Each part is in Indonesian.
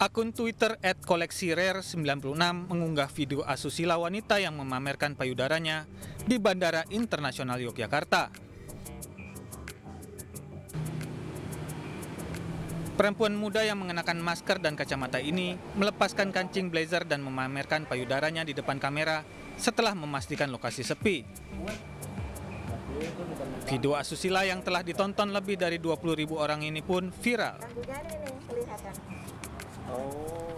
Akun Twitter @koleksirare96 mengunggah video asusila wanita yang memamerkan payudaranya di Bandara Internasional Yogyakarta. Perempuan muda yang mengenakan masker dan kacamata ini melepaskan kancing blazer dan memamerkan payudaranya di depan kamera setelah memastikan lokasi sepi. Video asusila yang telah ditonton lebih dari 20 ribu orang ini pun viral.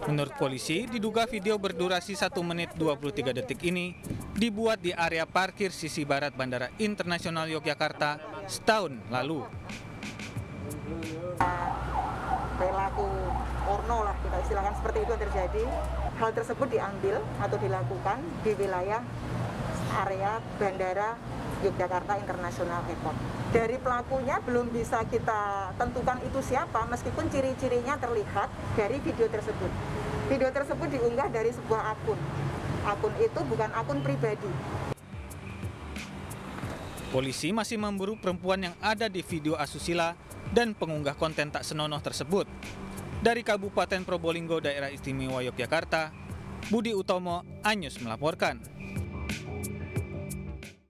Menurut polisi, diduga video berdurasi 1 menit 23 detik ini dibuat di area parkir sisi barat Bandara Internasional Yogyakarta setahun lalu. perilaku porno lah kita istilahkan seperti itu yang terjadi. Hal tersebut diambil atau dilakukan di wilayah area Bandara Yogyakarta International Airport. Dari pelakunya belum bisa kita tentukan itu siapa meskipun ciri-cirinya terlihat dari video tersebut. Video tersebut diunggah dari sebuah akun. Akun itu bukan akun pribadi. Polisi masih memburu perempuan yang ada di video asusila dan pengunggah konten tak senonoh tersebut. Dari Kabupaten Probolinggo, Daerah Istimewa Yogyakarta, Budi Utomo, Anyus melaporkan.